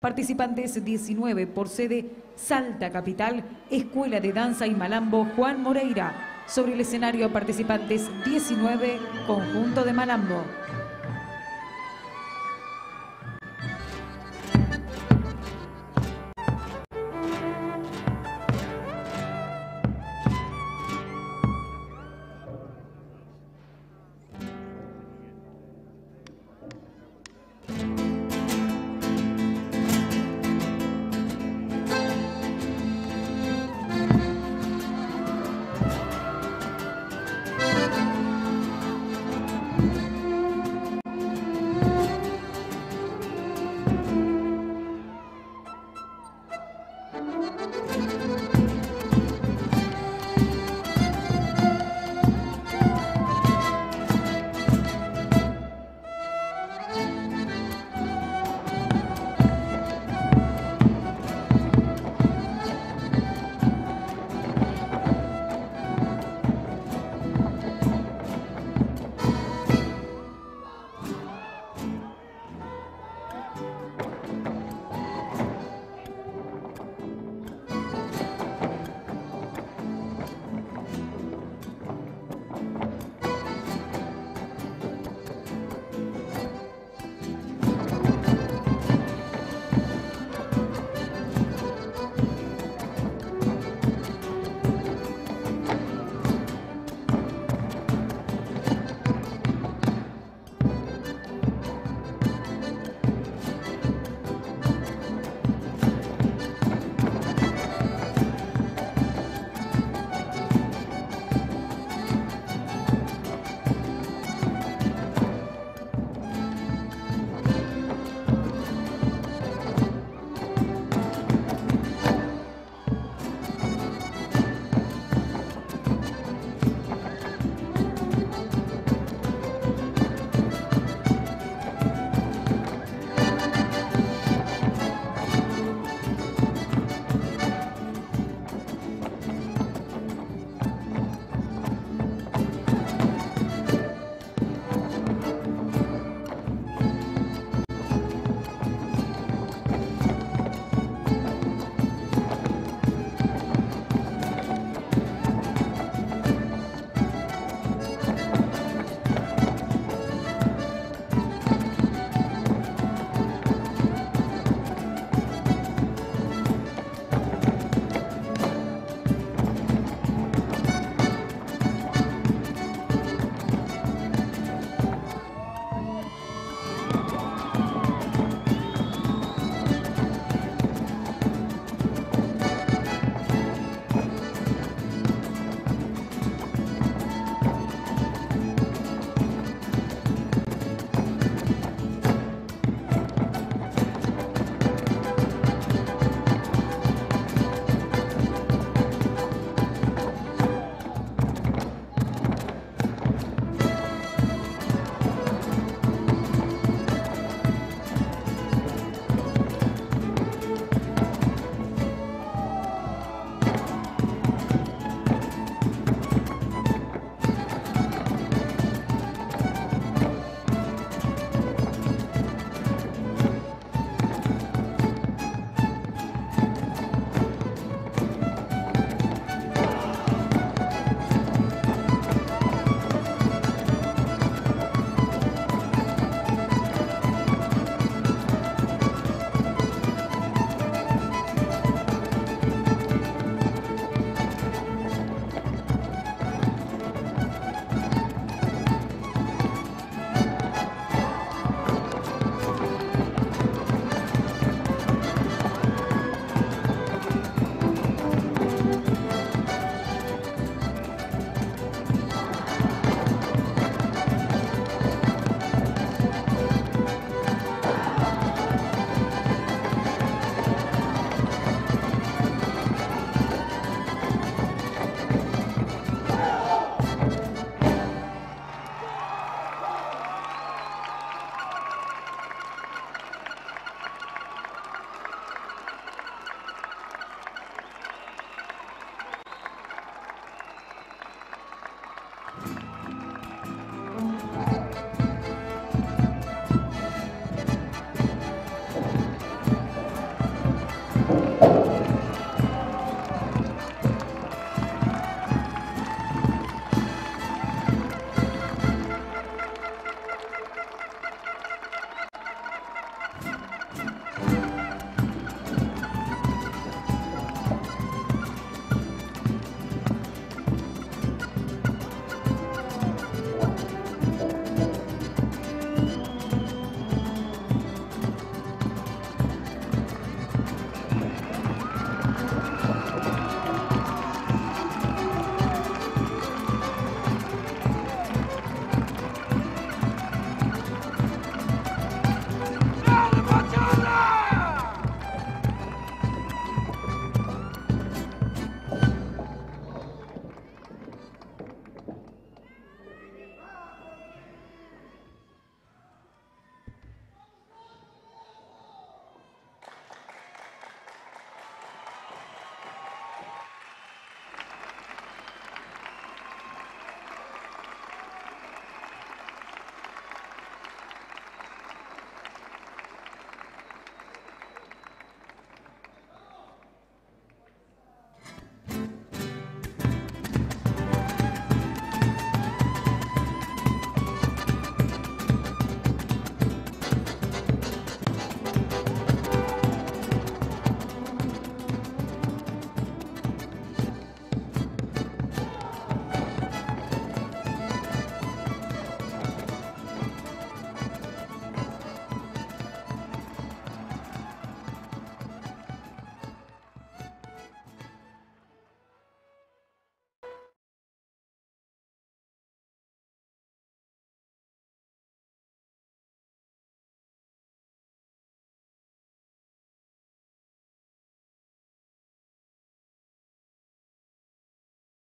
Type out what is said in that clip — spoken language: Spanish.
Participantes 19 por sede Salta Capital, Escuela de Danza y Malambo Juan Moreira. Sobre el escenario participantes 19, Conjunto de Malambo.